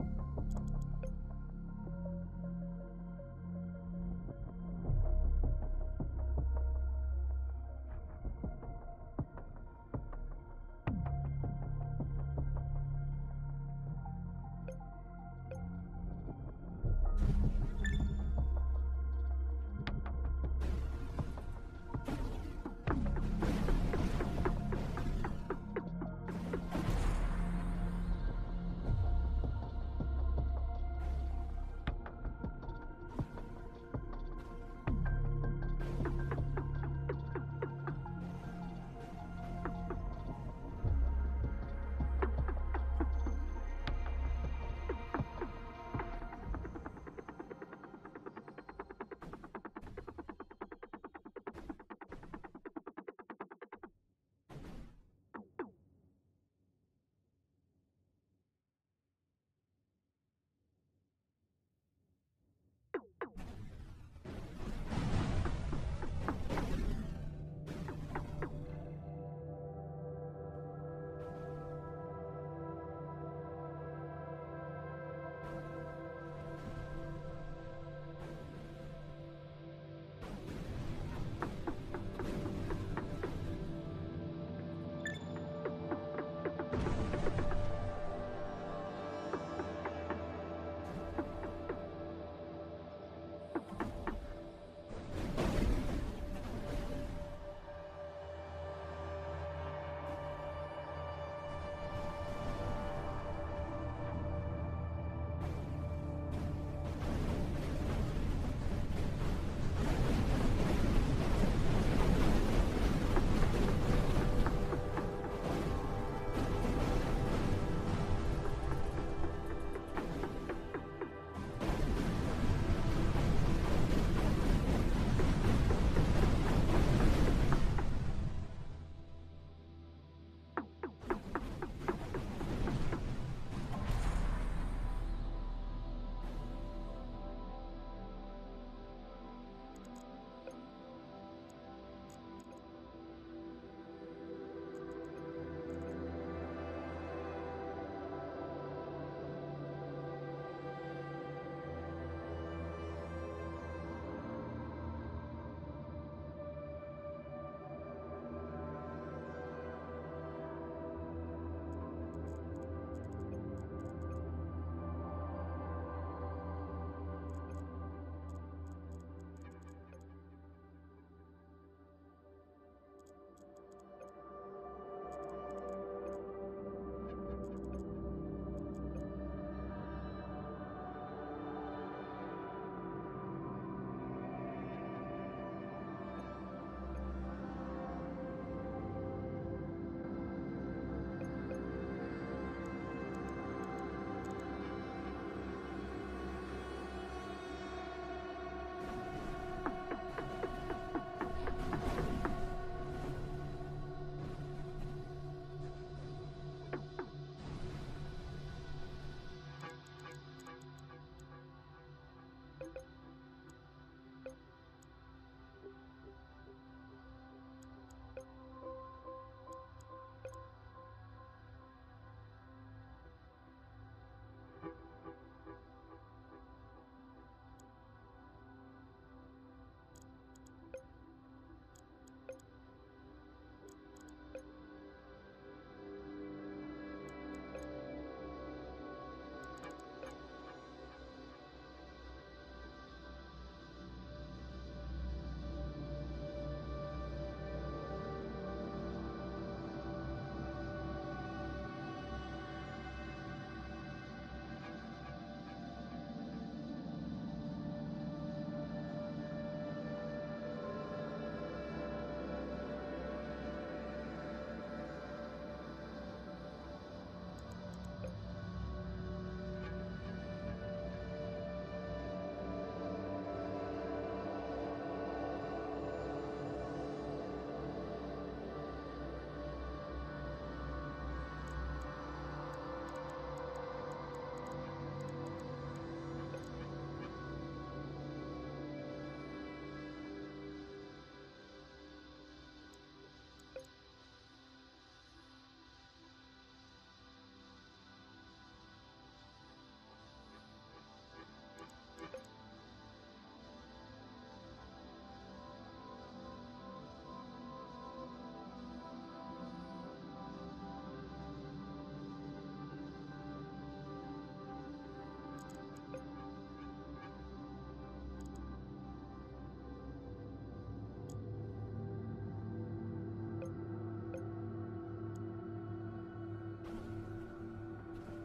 うん。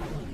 Oh,